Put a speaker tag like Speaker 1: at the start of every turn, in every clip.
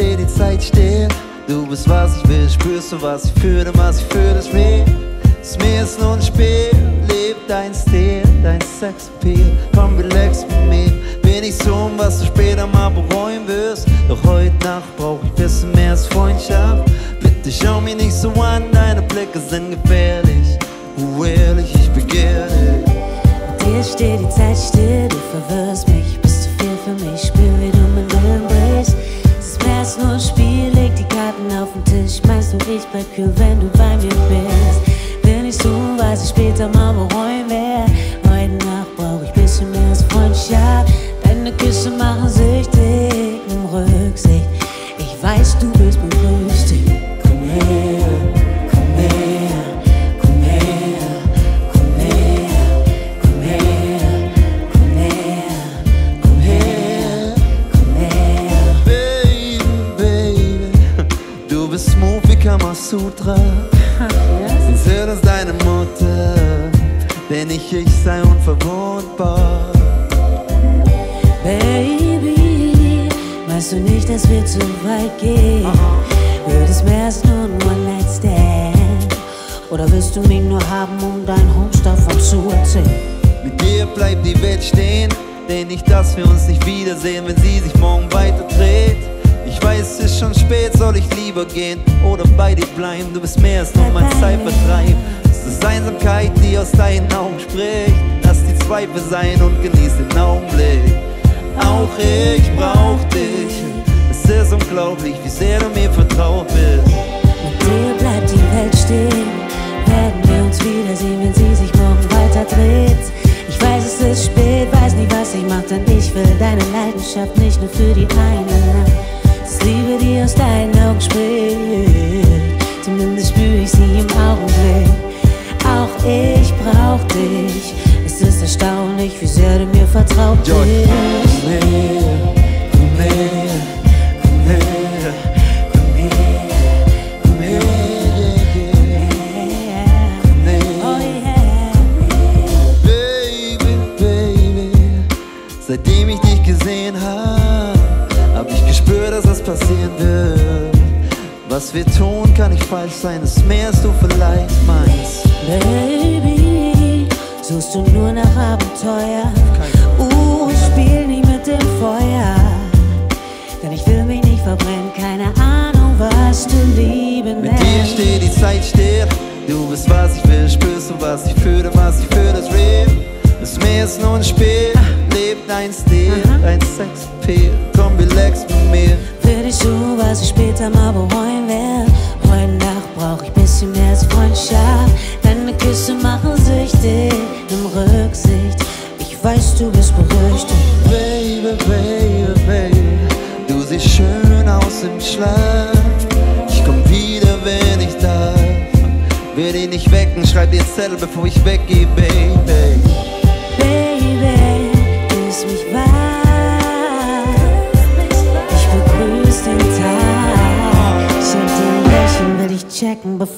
Speaker 1: steht die Zeit still. Du bist was ich will, spürst du was ich fühle, was ich fühle, ist real. Das Meer ist nur ein Spiel, leb dein Stil, dein Sexappeal. Komm, relax mit mir. Bin ich so, was du später mal bereuen wirst. Doch heute Nacht brauch ich bisschen mehr als Freundschaft. Bitte schau mich nicht so an, deine Blicke sind gefährlich.
Speaker 2: Dir steht die Zeit still, du verwirrst mich, bist zu viel für mich, spür wie du mein Willen brichst. Es ist nur ein Spiel, leg die Karten auf den Tisch, meinst du, ich bleib kühl, wenn du bei mir bist. Will nicht tun, was ich später mal bereuen werd.
Speaker 1: Kamasutra. Sonst hört es deine Mutter, denn ich, ich sei unverwundbar.
Speaker 2: Baby, weißt du nicht, dass wir zu weit gehen? Wird es mehr als nur ein One-Night-Stand? Oder willst du mich nur haben, um deinen Homes davon zu erzählen?
Speaker 1: Mit dir bleibt die Welt stehen, denn nicht, dass wir uns nicht wiedersehen, wenn sie sich morgen weiter schon spät, soll ich lieber gehen oder bei dir bleiben? Du bist mehr als nur mein Zeitvertreib. Es ist Einsamkeit, die aus deinen Augen spricht. Lass die Zweifel sein und genieß den Augenblick. Auch ich brauch dich. Es ist unglaublich, wie sehr du mir vertraut bist.
Speaker 2: Mit dir bleibt die Welt stehen. Werden wir uns wiedersehen, wenn sie sich morgen weiter dreht? Ich weiß, es ist spät, weiß nicht, was ich mach, denn ich will deine Leidenschaft nicht nur für die eine Nacht. Liebe, die aus deinen Augen spricht, zumindest spür ich sie im Augenblick. Auch ich brauch dich. Es ist erstaunlich, wie sehr du mir vertraut bist.
Speaker 1: Komm her, komm her, komm her, komm her, komm her.
Speaker 2: Oh yeah.
Speaker 1: Baby, Baby, seitdem ich dich gesehen hab, hab ich gespürt, dass was passieren wird. Was wir tun, kann nicht falsch sein, ist mehr als du vielleicht meinst.
Speaker 2: Baby, suchst du nur nach Abenteuer? Uh, spiel nicht mit dem Feuer. Denn ich will mich nicht verbrennen, keine Ahnung, was du lieben
Speaker 1: Mit dir
Speaker 2: nennst.
Speaker 1: steht die Zeit still, du bist was ich will, spürst du was ich fühle, was ich fühle, ist real. Das Meer ist nur ein Spiel, leb dein Stil, dein Sexappeal, komm relax mit mir.
Speaker 2: Ich tun, was ich später mal bereuen werde. Heute Nacht brauch ich bisschen mehr als Freundschaft. Deine Küsse machen süchtig, nimm Rücksicht. Ich weiß, du bist berüchtigt.
Speaker 1: Baby, baby, baby, du siehst schön aus im Schlaf. Ich komm wieder, wenn ich darf. Will dich nicht wecken, schreib dir Zettel, bevor ich weggehe. Baby,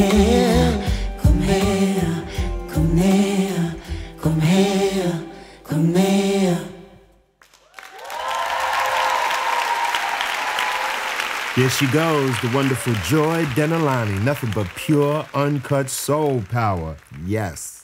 Speaker 2: komm her, komm her, komm her, komm her, komm her.
Speaker 3: Here she goes, the wonderful Joy Denalani. Nothing but pure, uncut soul power. Yes.